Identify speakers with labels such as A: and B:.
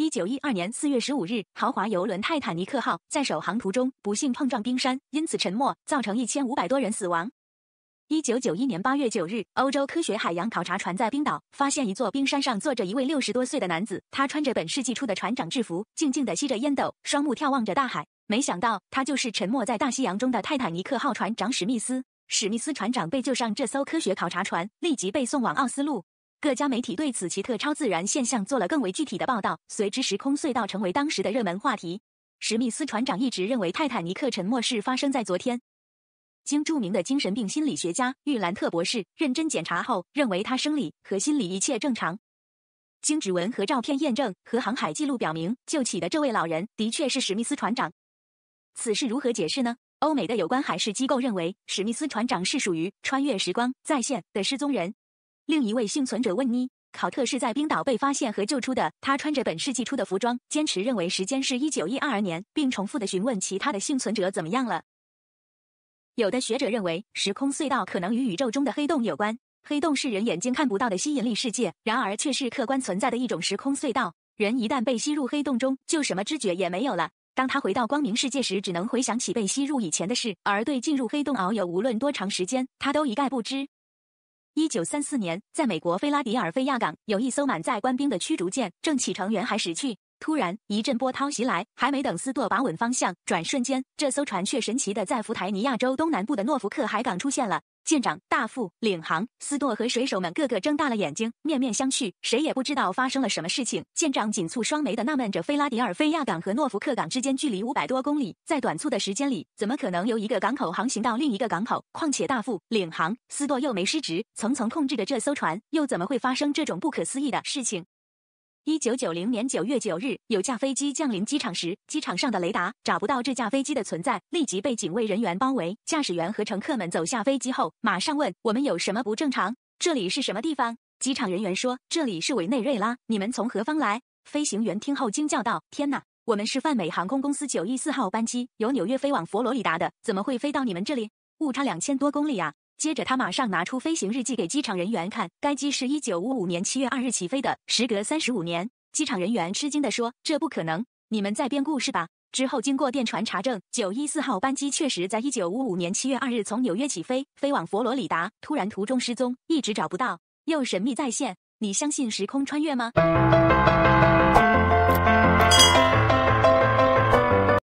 A: 一九一二年四月十五日，豪华游轮泰坦尼克号在首航途中不幸碰撞冰山，因此沉没，造成一千五百多人死亡。一九九一年八月九日，欧洲科学海洋考察船在冰岛发现一座冰山上坐着一位六十多岁的男子，他穿着本世纪初的船长制服，静静地吸着烟斗，双目眺望着大海。没想到，他就是沉没在大西洋中的泰坦尼克号船长史密斯。史密斯船长被救上这艘科学考察船，立即被送往奥斯陆。各家媒体对此奇特超自然现象做了更为具体的报道，随之时空隧道成为当时的热门话题。史密斯船长一直认为泰坦尼克沉没是发生在昨天。经著名的精神病心理学家玉兰特博士认真检查后，认为他生理和心理一切正常。经指纹和照片验证和航海记录表明，救起的这位老人的确是史密斯船长。此事如何解释呢？欧美的有关海事机构认为，史密斯船长是属于穿越时光再现的失踪人。另一位幸存者温妮·考特是在冰岛被发现和救出的。他穿着本世纪初的服装，坚持认为时间是一九一二年，并重复的询问其他的幸存者怎么样了。有的学者认为，时空隧道可能与宇宙中的黑洞有关。黑洞是人眼睛看不到的吸引力世界，然而却是客观存在的一种时空隧道。人一旦被吸入黑洞中，就什么知觉也没有了。当他回到光明世界时，只能回想起被吸入以前的事，而对进入黑洞遨游无论多长时间，他都一概不知。一九三四年，在美国菲拉迪尔菲亚港，有一艘满载官兵的驱逐舰正启程远海驶去。突然，一阵波涛袭来，还没等斯舵把稳方向，转瞬间，这艘船却神奇的在弗台尼亚州东南部的诺福克海港出现了。舰长、大副、领航、斯舵和水手们个个睁大了眼睛，面面相觑，谁也不知道发生了什么事情。舰长紧蹙双眉的纳闷着：菲拉迪尔菲亚港和诺福克港之间距离五百多公里，在短促的时间里，怎么可能由一个港口航行到另一个港口？况且大副、领航、斯舵又没失职，层层控制着这艘船，又怎么会发生这种不可思议的事情？一九九零年九月九日，有架飞机降临机场时，机场上的雷达找不到这架飞机的存在，立即被警卫人员包围。驾驶员和乘客们走下飞机后，马上问我们有什么不正常？这里是什么地方？机场人员说这里是委内瑞拉，你们从何方来？飞行员听后惊叫道：天哪，我们是泛美航空公司九一四号班机，由纽约飞往佛罗里达的，怎么会飞到你们这里？误差两千多公里啊！接着，他马上拿出飞行日记给机场人员看。该机是一九五五年七月二日起飞的，时隔三十五年。机场人员吃惊地说：“这不可能，你们在编故事吧？”之后，经过电传查证，九一四号班机确实在一九五五年七月二日从纽约起飞，飞往佛罗里达，突然途中失踪，一直找不到，又神秘再现。你相信时空穿越吗？